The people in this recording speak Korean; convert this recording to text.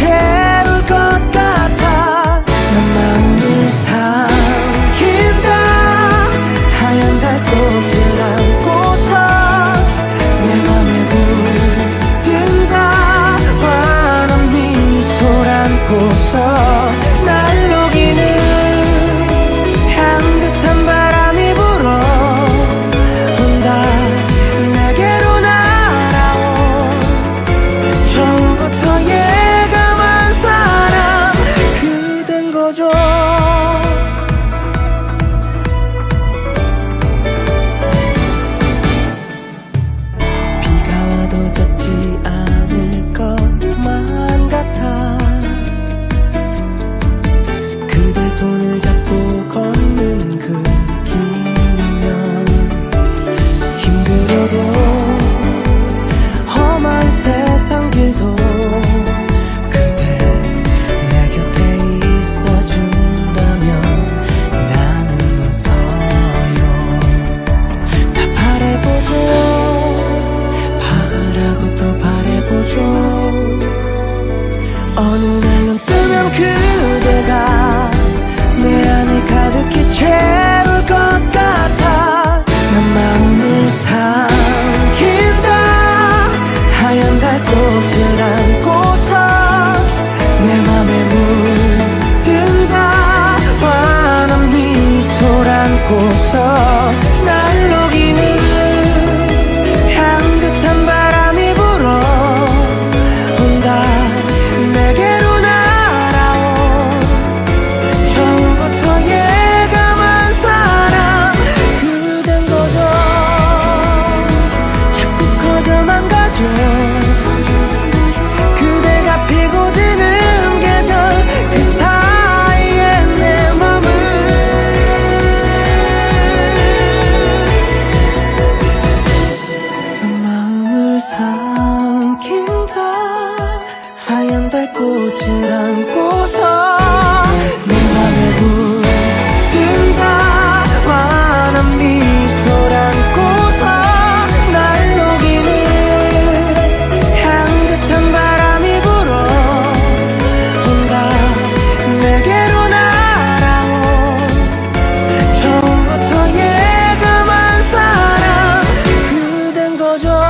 채울 것 같아. 내 마음을 삼킨다. 하얀 달꽃을 안고서 내 맘에 물든다. 환한 미소를 안고서 어느 날 눈 뜨면 그대가 내 안을 가득히 채울 것 같아. 난 마음을 삼킨다. 하얀 달꽃을 안고서 내 맘에 물든다. 환한 미소를 안고서 양달꽃을 안고서 내 맘에 물든다 환한 미소를 안고서 날 녹이는 향긋한 바람이 불어온다 내게로 날아온 처음부터 예감한 사랑 그댄 거죠